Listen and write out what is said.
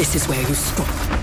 This is where you stop.